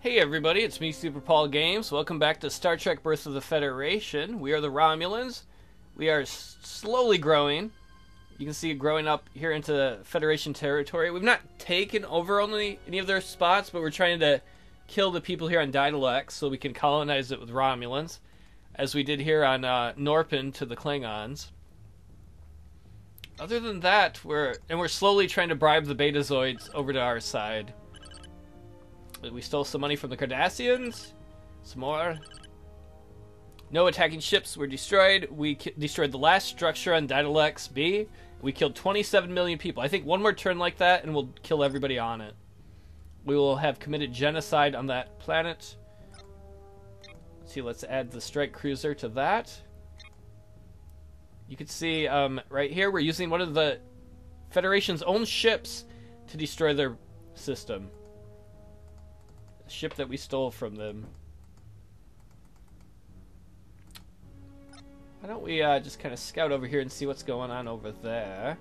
Hey everybody, it's me, Super Paul Games. Welcome back to Star Trek Birth of the Federation. We are the Romulans. We are slowly growing. You can see it growing up here into Federation territory. We've not taken over only any of their spots, but we're trying to kill the people here on Daedalus so we can colonize it with Romulans, as we did here on uh, Norpin to the Klingons. Other than that, we're and we're slowly trying to bribe the Betazoids over to our side. We stole some money from the Cardassians. Some more. No attacking ships were destroyed. We destroyed the last structure on Daedalus B. We killed 27 million people. I think one more turn like that and we'll kill everybody on it. We will have committed genocide on that planet. Let's see, let's add the strike cruiser to that. You can see um, right here we're using one of the Federation's own ships to destroy their system ship that we stole from them. Why don't we uh, just kind of scout over here and see what's going on over there?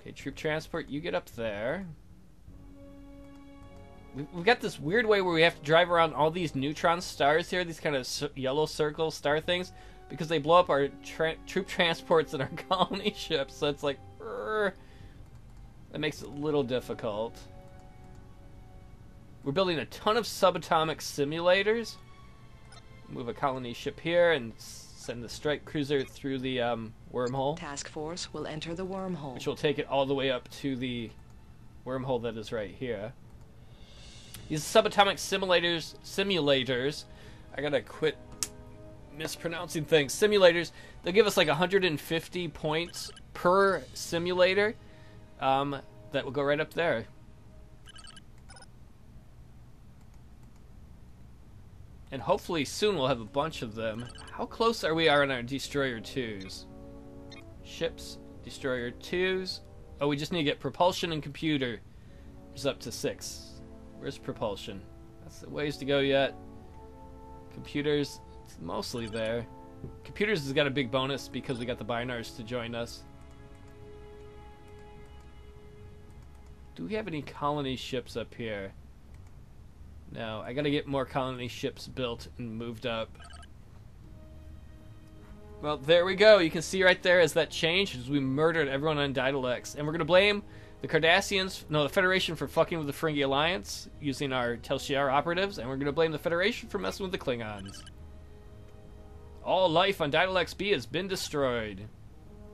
Okay, troop transport, you get up there. We- We've got this weird way where we have to drive around all these neutron stars here, these kind of yellow circle star things, because they blow up our tra- troop transports and our colony ships. So it's like, that makes it a little difficult. We're building a ton of subatomic simulators. Move a colony ship here and send the strike cruiser through the um, wormhole, Task Force will enter the wormhole. which will take it all the way up to the wormhole that is right here. These subatomic simulators, simulators, I gotta quit mispronouncing things. Simulators, they'll give us like 150 points per simulator. Um, that will go right up there. And hopefully soon we'll have a bunch of them. How close are we are on our Destroyer 2s? Ships, Destroyer 2s. Oh, we just need to get propulsion and computer. Is up to 6. Where's propulsion? That's the ways to go yet. Computers, it's mostly there. Computers has got a big bonus because we got the Bynars to join us. Do we have any colony ships up here? No, I gotta get more colony ships built and moved up. Well, there we go. You can see right there as that changed as we murdered everyone on Daedalus. And we're gonna blame the Cardassians, no, the Federation for fucking with the Ferengi Alliance using our Tal Shiar operatives, and we're gonna blame the Federation for messing with the Klingons. All life on Daedalus B has been destroyed.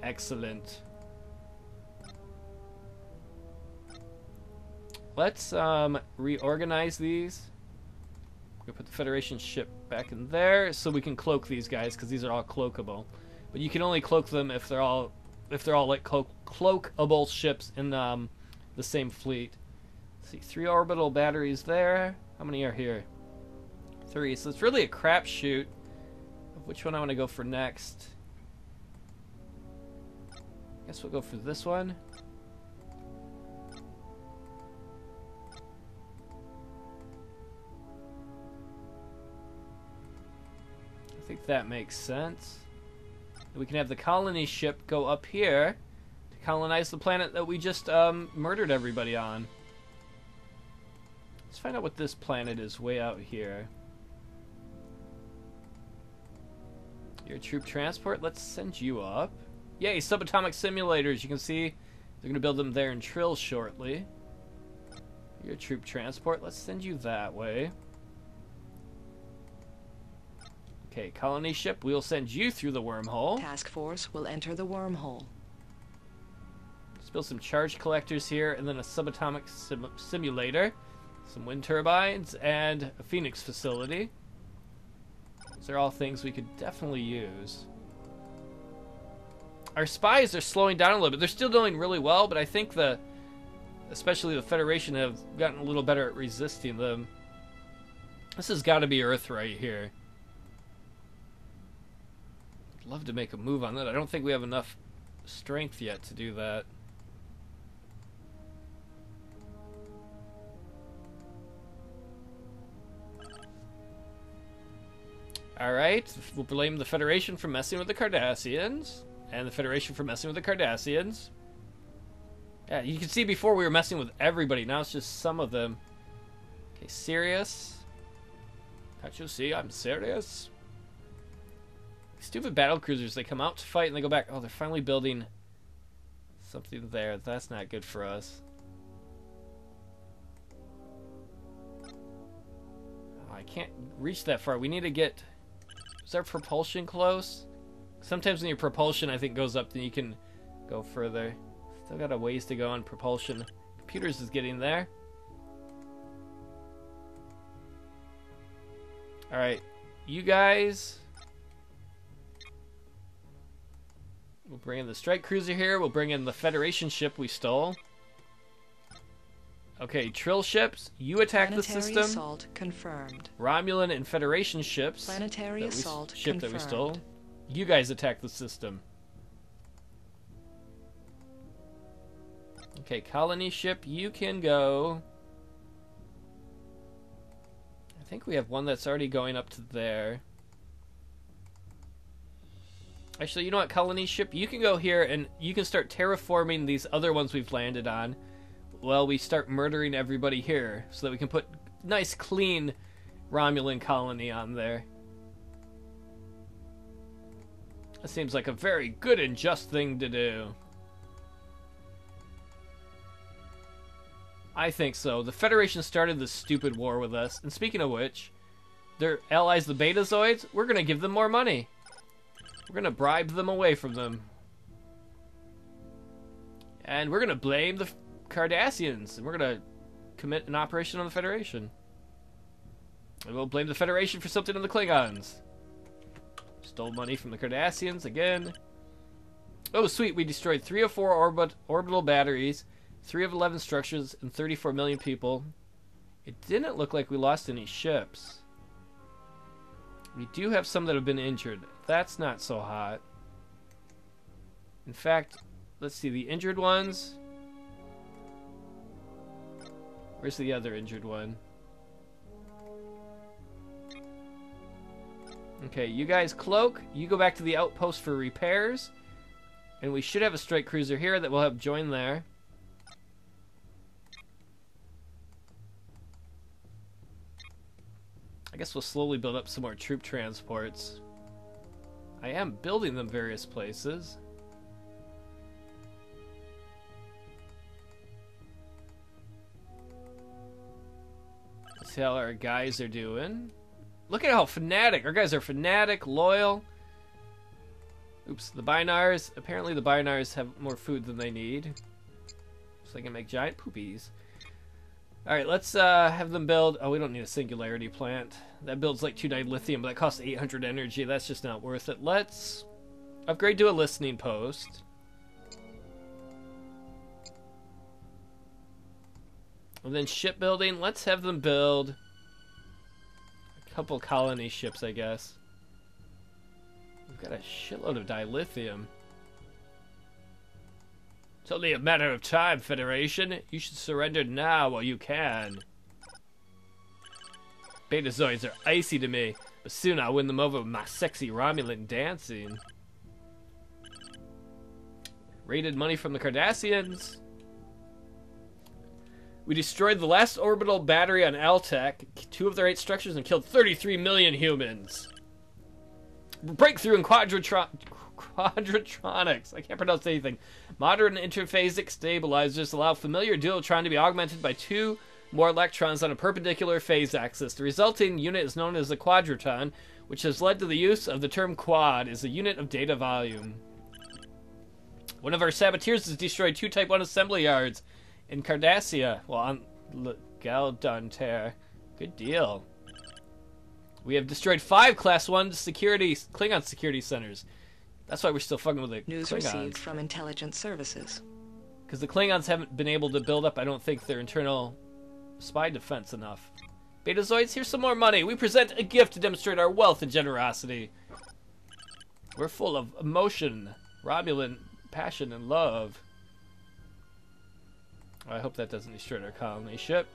Excellent. Let's um, reorganize these. We're put the Federation ship back in there so we can cloak these guys because these are all cloakable. But you can only cloak them if they're all if they're all like cloak cloakable ships in um, the same fleet. Let's see, three orbital batteries there. How many are here? Three. So it's really a crapshoot of which one I want to go for next. I guess we'll go for this one. I think that makes sense. We can have the colony ship go up here to colonize the planet that we just um, murdered everybody on. Let's find out what this planet is way out here. Your troop transport, let's send you up. Yay, subatomic simulators. You can see they're going to build them there in Trill shortly. Your troop transport, let's send you that way. Okay, colony ship, we'll send you through the wormhole. Task Force will enter the wormhole. Let's build some charge collectors here, and then a subatomic sim- simulator, some wind turbines, and a Phoenix facility. These are all things we could definitely use. Our spies are slowing down a little bit. They're still doing really well, but I think the, especially the Federation, have gotten a little better at resisting them. This has got to be Earth right here. Love to make a move on that. I don't think we have enough strength yet to do that. Alright, we'll blame the Federation for messing with the Cardassians, and the Federation for messing with the Cardassians. Yeah, you can see before we were messing with everybody. Now it's just some of them. Okay, serious. Can't you see I'm serious? Stupid battle cruisers. They come out to fight and they go back. Oh, they're finally building something there. That's not good for us. Oh, I can't reach that far. We need to get... Is our propulsion close? Sometimes when your propulsion, I think, goes up, then you can go further. Still got a ways to go on propulsion. Computers is getting there. Alright, you guys... We'll bring in the strike cruiser here. We'll bring in the Federation ship we stole. Okay, Trill ships, you attack Planetary the system. assault confirmed. Romulan and Federation ships. Planetary we, assault ship confirmed. that we stole. You guys attack the system. Okay, colony ship, you can go. I think we have one that's already going up to there. Actually, you know what, colony ship, you can go here and you can start terraforming these other ones we've landed on. Well, we start murdering everybody here so that we can put nice, clean Romulan colony on there. That seems like a very good and just thing to do. I think so. The Federation started this stupid war with us, and speaking of which, their allies, the Betazoids, we're gonna give them more money. We're gonna bribe them away from them. And we're gonna blame the Cardassians, and we're gonna commit an operation on the Federation. And we'll blame the Federation for something on the Klingons. Stole money from the Cardassians again. Oh, sweet, we destroyed 3 of 4 orbit, orbital batteries, 3 of 11 structures, and 34 million people. It didn't look like we lost any ships. We do have some that have been injured. That's not so hot. In fact, let's see, the injured ones. Where's the other injured one? Okay, you guys cloak. You go back to the outpost for repairs. And we should have a strike cruiser here that we'll have join there. Guess we'll slowly build up some more troop transports. I am building them various places. Let's see how our guys are doing. Look at how fanatic. Our guys are fanatic, loyal. Oops, the Bynars. Apparently the Bynars have more food than they need. So they can make giant poopies. Alright, let's uh, have them build... Oh, we don't need a singularity plant. That builds like 2 lithium, but that costs 800 energy. That's just not worth it. Let's upgrade to a listening post. And then shipbuilding. Let's have them build a couple colony ships, I guess. We've got a shitload of dilithium. It's only a matter of time, Federation. You should surrender now while you can. Betazoids are icy to me, but soon I'll win them over with my sexy Romulan dancing. Raided money from the Cardassians. We destroyed the last orbital battery on Altec, two of their eight structures, and killed 33 million humans. Breakthrough in quadratron quadratronics. I can't pronounce anything. Modern interphasic stabilizers allow familiar dualtron to be augmented by two more electrons on a perpendicular phase axis. The resulting unit is known as a quadratron, which has led to the use of the term quad as a unit of data volume. One of our saboteurs has destroyed two Type 1 assembly yards in Cardassia, well, on Galdonter. Good deal. We have destroyed five Class 1 security Klingon security centers. That's why we're still fucking with the News Klingons. received from intelligence services. Because the Klingons haven't been able to build up, I don't think, their internal spy defense enough. Betazoids, here's some more money. We present a gift to demonstrate our wealth and generosity. We're full of emotion, Romulan passion, and love. I hope that doesn't destroy our colony ship.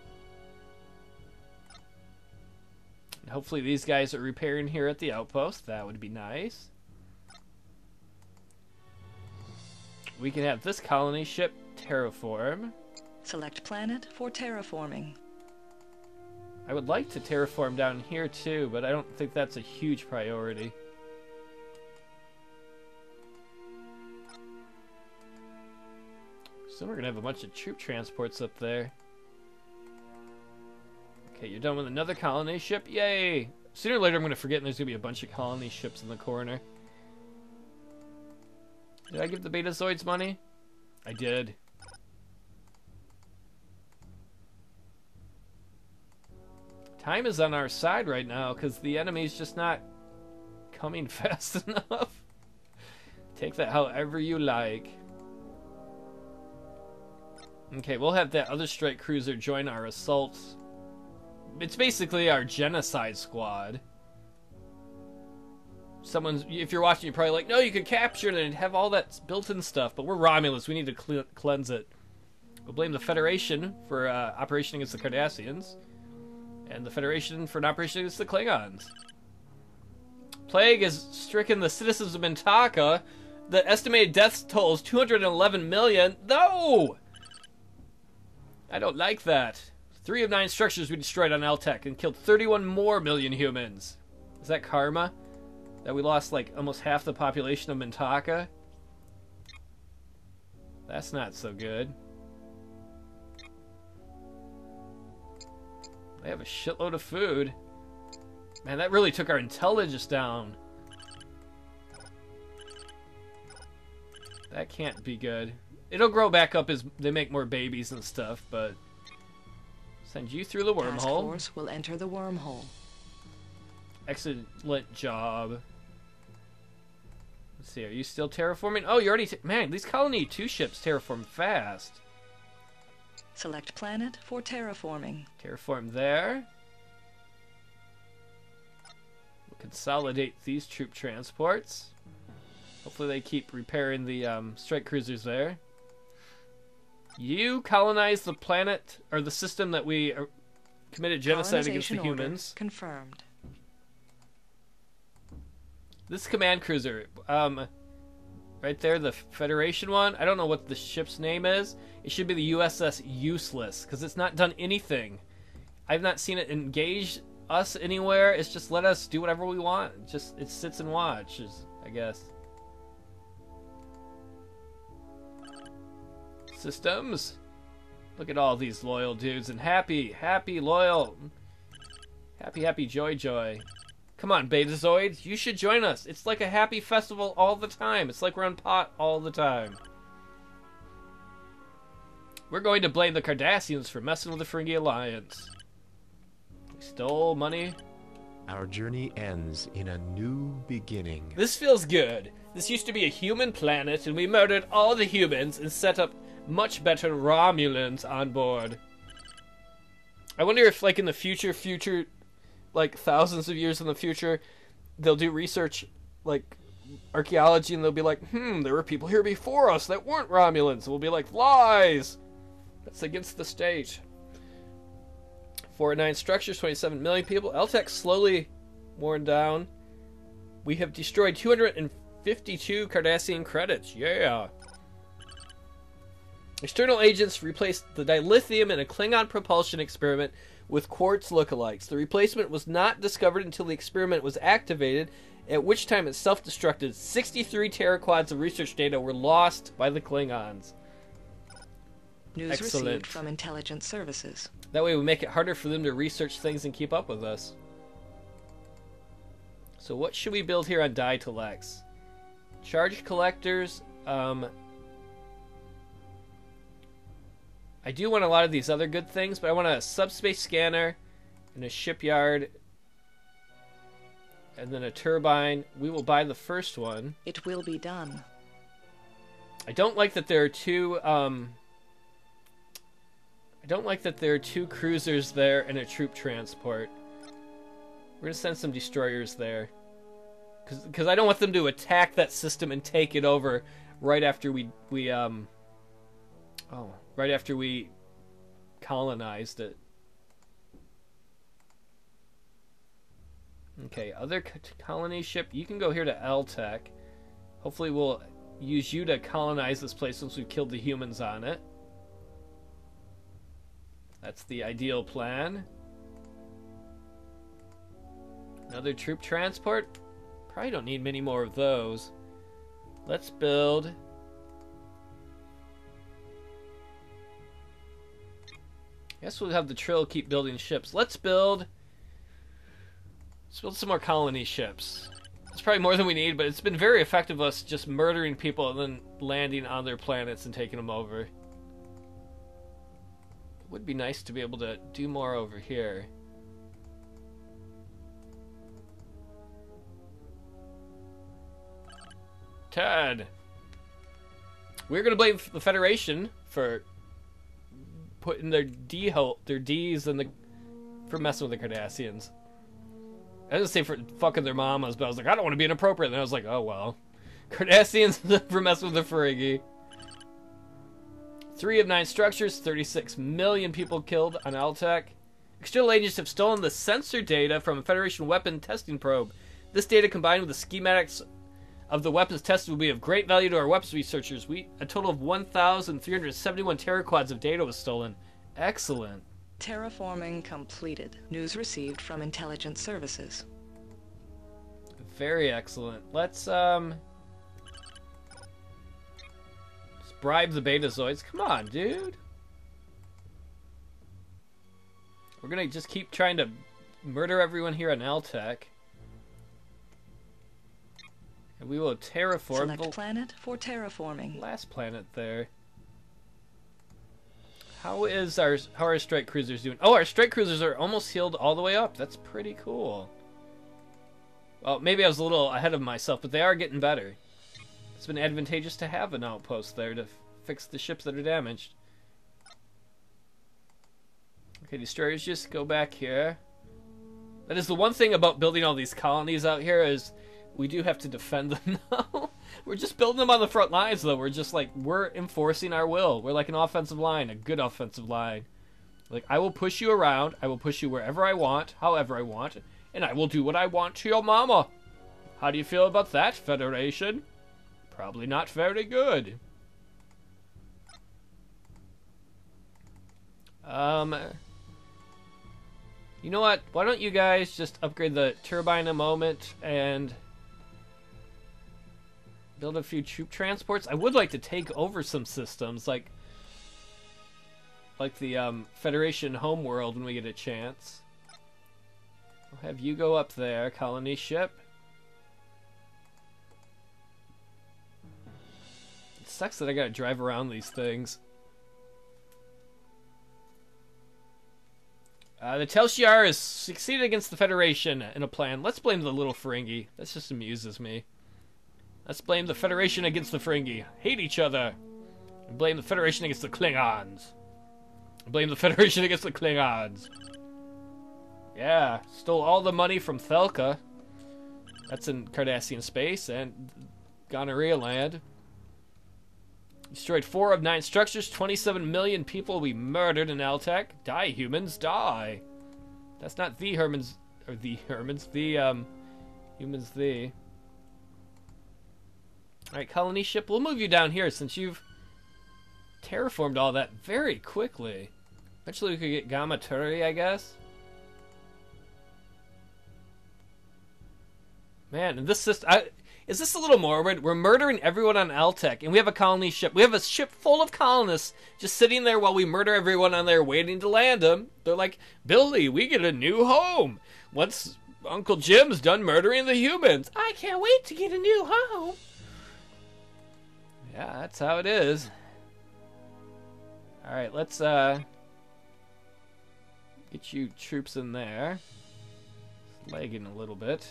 And hopefully these guys are repairing here at the outpost. That would be nice. We can have this colony ship terraform. Select planet for terraforming. I would like to terraform down here too, but I don't think that's a huge priority. So we're gonna have a bunch of troop transports up there. Okay, you're done with another colony ship? Yay! Sooner or later I'm gonna forget and there's gonna be a bunch of colony ships in the corner. Did I give the Betazoids money? I did. Time is on our side right now because the enemy's just not coming fast enough. Take that however you like. Okay, we'll have that other strike cruiser join our assault. It's basically our genocide squad. Someone's, if you're watching, you're probably like, no, you could capture it and have all that built-in stuff, but we're Romulus. We need to cle cleanse it. We'll blame the Federation for uh, operation against the Cardassians and the Federation for an operation against the Klingons. Plague has stricken the citizens of Mintaka. The estimated death toll is 211 million. No! I don't like that. Three of nine structures we destroyed on Eltec and killed 31 more million humans. Is that karma? That we lost like almost half the population of Mintaka? That's not so good. They have a shitload of food. Man, that really took our intelligence down. That can't be good. It'll grow back up as they make more babies and stuff, but... Send you through the wormhole. Task force will enter the wormhole. Excellent job. Let's see, are you still terraforming? Oh, you already... Man, these Colony 2 ships terraform fast. Select planet for terraforming. Terraform there. We'll consolidate these troop transports. Hopefully they keep repairing the um, strike cruisers there. You colonize the planet, or the system that we uh, committed genocide against the humans. Confirmed. This command cruiser, um, right there, the Federation one. I don't know what the ship's name is. It should be the USS Useless because it's not done anything. I've not seen it engage us anywhere. It's just let us do whatever we want. Just it sits and watches, I guess. Systems. Look at all these loyal dudes and happy, happy, loyal, happy, happy, joy, joy. Come on, Betazoids, you should join us. It's like a happy festival all the time. It's like we're on pot all the time. We're going to blame the Cardassians for messing with the Ferengi Alliance. We stole money. Our journey ends in a new beginning. This feels good. This used to be a human planet, and we murdered all the humans and set up much better Romulans on board. I wonder if, like, in the future, future, like, thousands of years in the future, they'll do research, like, archaeology, and they'll be like, hmm, there were people here before us that weren't Romulans. We'll be like, lies! That's against the state. 49 structures, 27 million people. Eltec slowly worn down. We have destroyed 252 Cardassian credits. Yeah. External agents replaced the dilithium in a Klingon propulsion experiment with quartz lookalikes. The replacement was not discovered until the experiment was activated, at which time it self destructed. 63 teraquads of research data were lost by the Klingons. News Excellent. received from intelligence services. That way we make it harder for them to research things and keep up with us. So what should we build here on Dietelex? Charge collectors. Um, I do want a lot of these other good things, but I want a subspace scanner and a shipyard and then a turbine. We will buy the first one. It will be done. I don't like that there are two. Um, I don't like that there are two cruisers there and a troop transport. We're gonna send some destroyers there, because I don't want them to attack that system and take it over right after we we um. Oh, right after we colonized it. Okay, other colony ship. You can go here to Eltec. Hopefully, we'll use you to colonize this place once we've killed the humans on it. That's the ideal plan. Another troop transport? Probably don't need many more of those. Let's build. Guess we'll have the Trill keep building ships. Let's build. Let's build some more colony ships. It's probably more than we need, but it's been very effective us just murdering people and then landing on their planets and taking them over. It would be nice to be able to do more over here. Ted. We're gonna blame the Federation for putting their D ho- their D's in the for messing with the Cardassians. I didn't say for fucking their mamas, but I was like, I don't want to be inappropriate. And I was like, oh well. Cardassians for messing with the Ferengi. Three of nine structures, 36 million people killed on Altec. External agents have stolen the sensor data from a Federation weapon testing probe. This data combined with the schematics of the weapons tested will be of great value to our weapons researchers. We a total of 1,371 teraquads of data was stolen. Excellent. Terraforming completed. News received from intelligence services. Very excellent. Let's um let's bribe the Betazoids. Come on, dude. We're gonna just keep trying to murder everyone here on Altec. And we will terraform Select the planet for terraforming. last planet there. How is our how are our strike cruisers doing? Oh, our strike cruisers are almost healed all the way up. That's pretty cool. Well, maybe I was a little ahead of myself, but they are getting better. It's been advantageous to have an outpost there to fix the ships that are damaged. Okay, destroyers just go back here. That is the one thing about building all these colonies out here is we do have to defend them now. we're just building them on the front lines though. We're just like we're enforcing our will. We're like an offensive line, a good offensive line. Like I will push you around, I will push you wherever I want, however I want, and I will do what I want to your mama. How do you feel about that, Federation? Probably not very good. Um You know what? Why don't you guys just upgrade the turbine a moment and build a few troop transports? I would like to take over some systems like like the um, Federation homeworld when we get a chance. I'll have you go up there, colony ship. It sucks that I gotta drive around these things. Uh, the Tal Shiar has succeeded against the Federation in a plan. Let's blame the little Ferengi. That just amuses me. Let's blame the Federation against the Ferengi. Hate each other. And blame the Federation against the Klingons. Blame the Federation against the Klingons. Yeah, stole all the money from Thelka. That's in Cardassian space and Gonorrhea land. Destroyed four of nine structures. 27 million people be murdered in Altec. Die, humans, die. That's not the Hermans, or the Hermans, the, um, humans, the. Alright, colony ship, we'll move you down here since you've terraformed all that very quickly. Eventually we could get Gamma Turi, I guess. Man, and this system, I, is this a little morbid? We're murdering everyone on Altec, and we have a colony ship. We have a ship full of colonists just sitting there while we murder everyone on there, waiting to land them. They're like, Billy, we get a new home once Uncle Jim's done murdering the humans. I can't wait to get a new home. Yeah, that's how it is. All right, let's uh get you troops in there. It's lagging a little bit.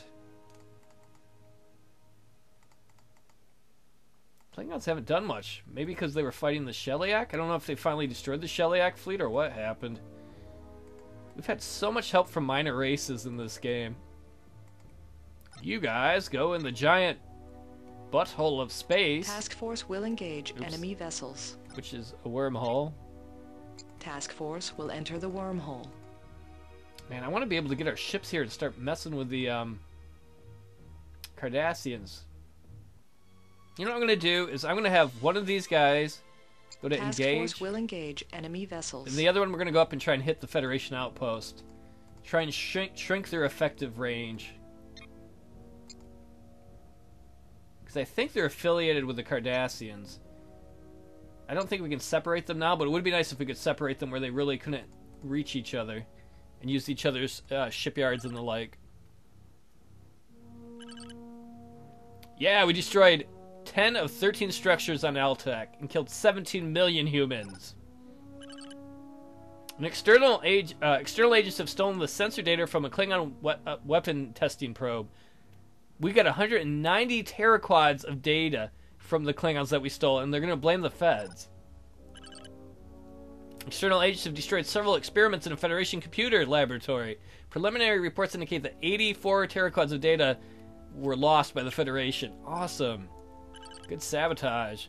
Klingons haven't done much. Maybe because they were fighting the Sheliak? I don't know if they finally destroyed the Sheliak fleet or what happened. We've had so much help from minor races in this game. You guys go in the giant butthole of space, Task Force will engage Oops. enemy vessels. which is a wormhole. Task Force will enter the wormhole. Man, I want to be able to get our ships here and start messing with the um, Cardassians. You know what I'm going to do is I'm going to have one of these guys Go to Task engage. Force will engage enemy vessels. And the other one, we're going to go up and try and hit the Federation outpost. Try and shrink, shrink their effective range. Because I think they're affiliated with the Cardassians. I don't think we can separate them now, but it would be nice if we could separate them where they really couldn't reach each other and use each other's uh, shipyards and the like. Yeah, we destroyed 10 of 13 structures on Altec and killed 17 million humans. An external age, uh, external agents have stolen the sensor data from a Klingon we- uh, weapon testing probe. We got 190 teraquads of data from the Klingons that we stole, and they're going to blame the feds. External agents have destroyed several experiments in a Federation computer laboratory. Preliminary reports indicate that 84 teraquads of data were lost by the Federation. Awesome. Good sabotage.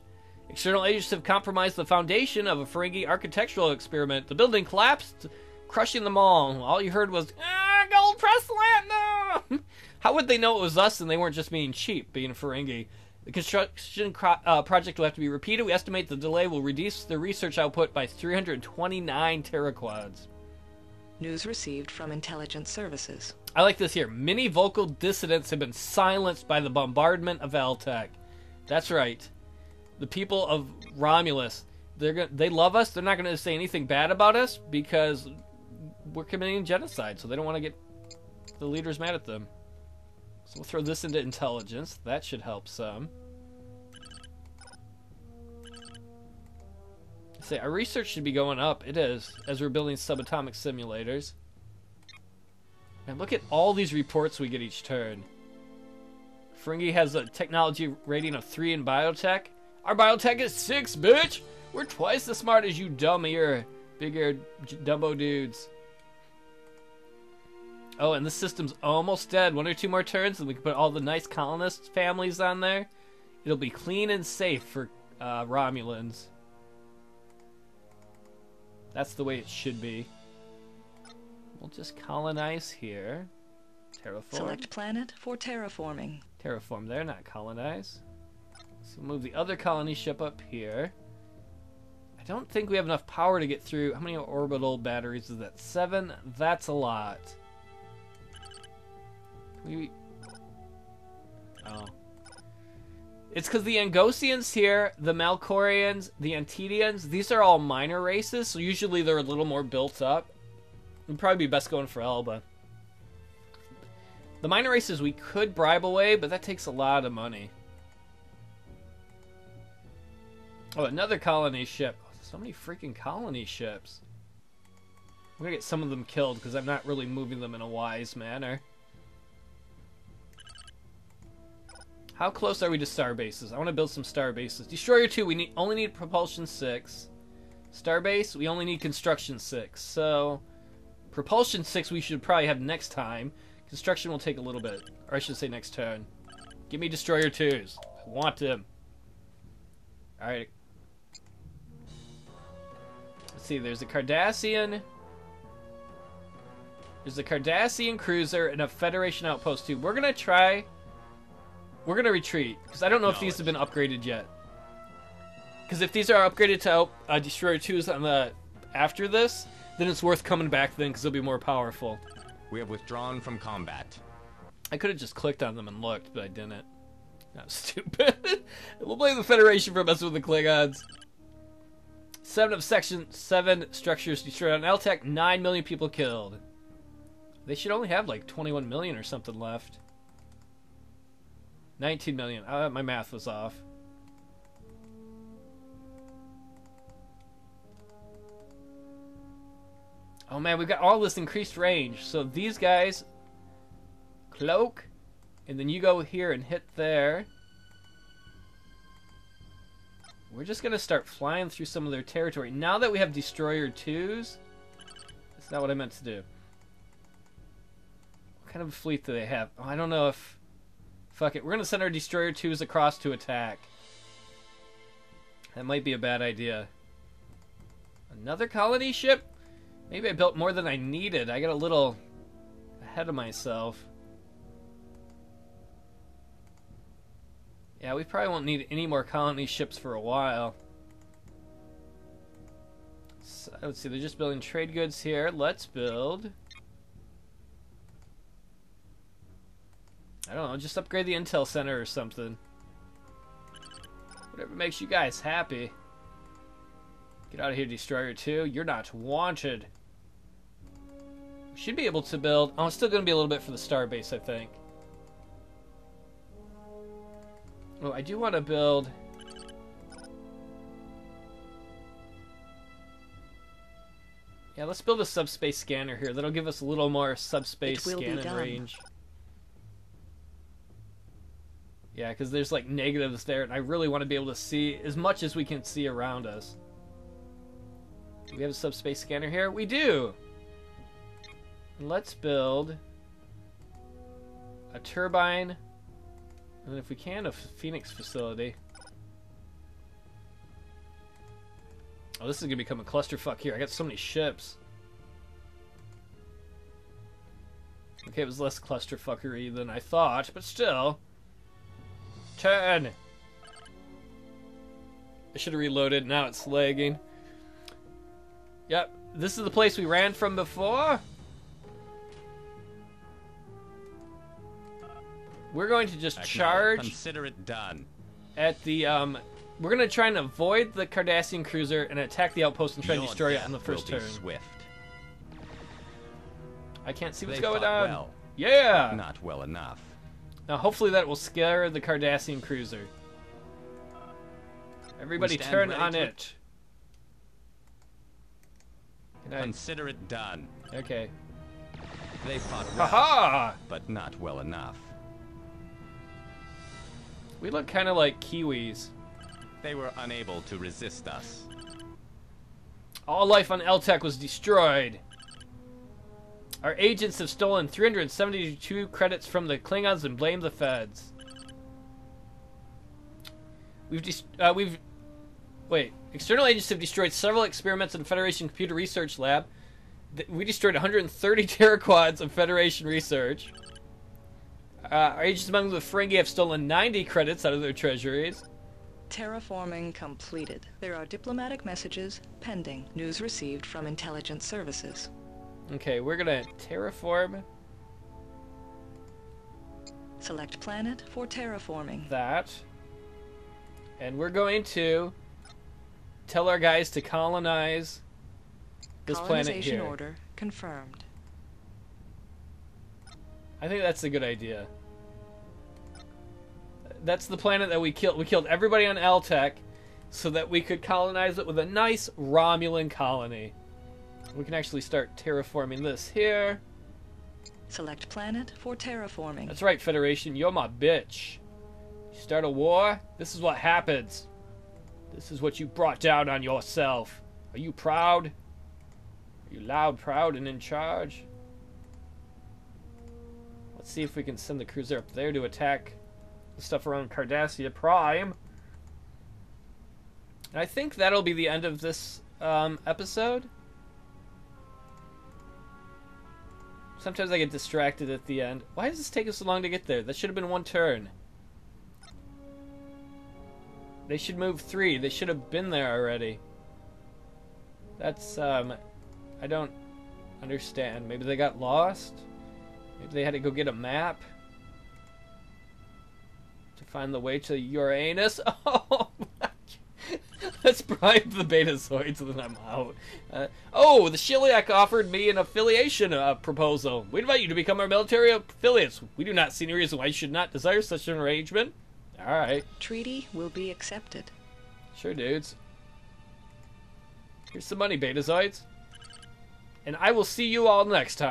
External agents have compromised the foundation of a Ferengi architectural experiment. The building collapsed, crushing them all. All you heard was, ah, gold press no! How would they know it was us and they weren't just being cheap, being Ferengi? The construction uh, project will have to be repeated. We estimate the delay will reduce the research output by 329 teraquads. News received from intelligence services. I like this here. Many vocal dissidents have been silenced by the bombardment of Altec. That's right. The people of Romulus, they're gonna, they love us. They're not going to say anything bad about us because we're committing genocide, so they don't want to get the leaders mad at them. So we'll throw this into intelligence. That should help some. Say our research should be going up. It is as we're building subatomic simulators. And look at all these reports we get each turn. Ferengi has a technology rating of 3 in biotech. Our biotech is 6, bitch! We're twice as smart as you dumb ear, big eared Dumbo dudes. Oh, and this system's almost dead. One or two more turns, and we can put all the nice colonist families on there. It'll be clean and safe for uh, Romulans. That's the way it should be. We'll just colonize here. Terraform. Select planet for terraforming. Terraform there, not colonize. So move the other colony ship up here. I don't think we have enough power to get through. How many orbital batteries is that? Seven? That's a lot. We. Oh. It's because the Angosians here, the Malcorians, the Antedians, these are all minor races, so usually they're a little more built up. It'd probably be best going for Elba. The minor races we could bribe away, but that takes a lot of money. Oh, another colony ship. Oh, so many freaking colony ships. I'm gonna get some of them killed because I'm not really moving them in a wise manner. How close are we to star bases? I want to build some star bases. Destroyer 2, we need only need propulsion 6. Starbase, we only need construction 6. So, propulsion 6 we should probably have next time. Construction will take a little bit. Or I should say next turn. Give me Destroyer 2s. I want them. Alright. Let's see, there's a Cardassian. There's a Cardassian cruiser and a Federation outpost too. We're gonna try. We're gonna retreat because I don't know if these have been upgraded yet. Because if these are upgraded to uh, Destroyer 2s on the after this, then it's worth coming back then because they'll be more powerful. We have withdrawn from combat. I could have just clicked on them and looked, but I didn't. That was stupid. we'll blame the Federation for messing with the Klingons. Seven of Section 7 structures destroyed on Eltec, 9 million people killed. They should only have like 21 million or something left. 19 million. Uh, my math was off. Oh man, we've got all this increased range. So these guys cloak, and then you go here and hit there. We're just gonna start flying through some of their territory. Now that we have Destroyer 2s, that's not what I meant to do. What kind of fleet do they have? Oh, I don't know if... Fuck it, we're gonna send our Destroyer 2s across to attack. That might be a bad idea. Another colony ship? Maybe I built more than I needed. I got a little ahead of myself. Yeah, we probably won't need any more colony ships for a while. So, let's see, they're just building trade goods here. Let's build. I don't know, just upgrade the Intel Center or something. Whatever makes you guys happy. Get out of here, Destroyer 2. You're not wanted. Should be able to build. Oh, it's still going to be a little bit for the Starbase, I think. Oh, I do want to build. Yeah, let's build a subspace scanner here. That'll give us a little more subspace It will be scanning range. Yeah, because there's like negatives there, and I really want to be able to see as much as we can see around us. Do we have a subspace scanner here? We do! Let's build a turbine, and if we can, a Phoenix facility. Oh, this is gonna become a clusterfuck here. I got so many ships. Okay, it was less clusterfuckery than I thought, but still. Turn! I should have reloaded, now it's lagging. Yep, this is the place we ran from before. We're going to just charge Consider it done. at the um we're gonna try and avoid the Cardassian cruiser and attack the outpost and try and destroy it on the first turn. Swift. I can't see what's They going on. well. Yeah. Not well enough. Now hopefully that will scare the Cardassian cruiser. Everybody turn on it. Can I- Consider it done. Okay. They fought well, Haha! but not well enough. We look kind of like Kiwis. They were unable to resist us. All life on Eltec was destroyed. Our agents have stolen 372 credits from the Klingons and blamed the feds. We've dis- uh, we've wait. External agents have destroyed several experiments in the Federation Computer Research Lab. We destroyed 130 teraquads of Federation research. Uh, our agents among the Ferengi have stolen 90 credits out of their treasuries. Terraforming completed. There are diplomatic messages pending. News received from intelligence services. Okay, we're gonna terraform Select planet for terraforming. that. And we're going to tell our guys to colonize this planet Colonization here. order confirmed. I think that's a good idea. That's the planet that we killed. We killed everybody on Eltec so that we could colonize it with a nice Romulan colony. We can actually start terraforming this here. Select planet for terraforming. That's right, Federation. You're my bitch. You start a war, this is what happens. This is what you brought down on yourself. Are you proud? Are you loud, proud, and in charge? Let's see if we can send the cruiser up there to attack the stuff around Cardassia Prime. And I think that'll be the end of this um, episode. Sometimes I get distracted at the end. Why does this take us so long to get there? That should have been one turn. They should move three. They should have been there already. That's, um, I don't understand. Maybe they got lost? Maybe they had to go get a map? To find the way to Uranus? Oh, Let's bribe the Betazoids and then I'm out. Uh, oh, the Sheliak offered me an affiliation uh, proposal. We invite you to become our military affiliates. We do not see any reason why you should not desire such an arrangement. Alright. Treaty will be accepted. Sure, dudes. Here's some money, Betazoids. And I will see you all next time.